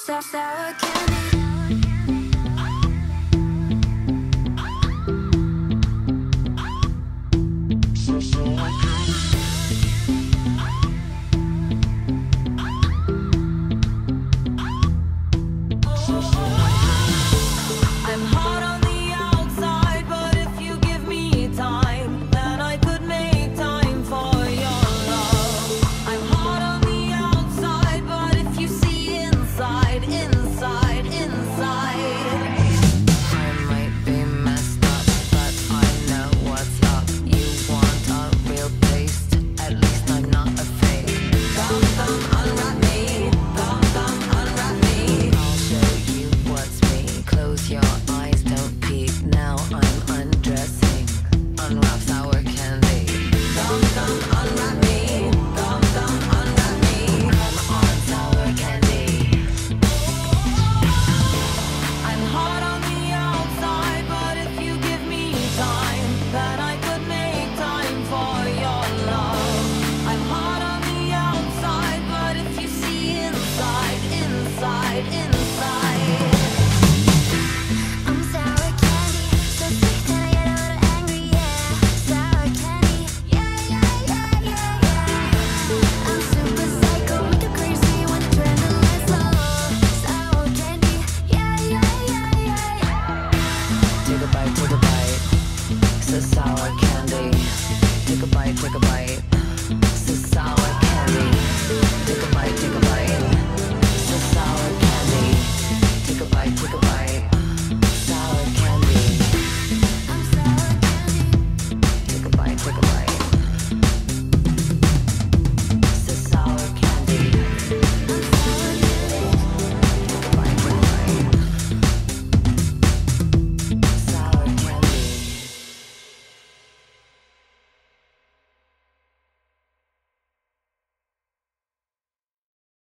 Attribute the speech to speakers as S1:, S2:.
S1: sour, candy. Hot on mind.